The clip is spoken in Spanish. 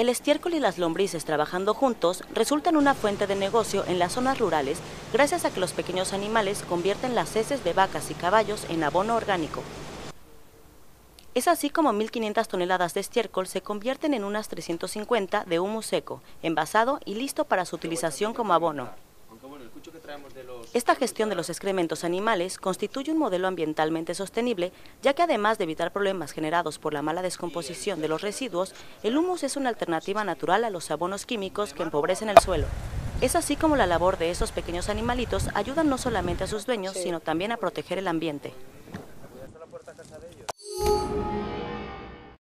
El estiércol y las lombrices trabajando juntos resultan una fuente de negocio en las zonas rurales gracias a que los pequeños animales convierten las heces de vacas y caballos en abono orgánico. Es así como 1.500 toneladas de estiércol se convierten en unas 350 de humus seco, envasado y listo para su utilización como abono. Esta gestión de los excrementos animales constituye un modelo ambientalmente sostenible, ya que además de evitar problemas generados por la mala descomposición de los residuos, el humus es una alternativa natural a los abonos químicos que empobrecen el suelo. Es así como la labor de esos pequeños animalitos ayuda no solamente a sus dueños, sino también a proteger el ambiente.